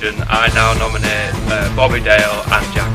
nomination, I now nominate uh, Bobby Dale and Jack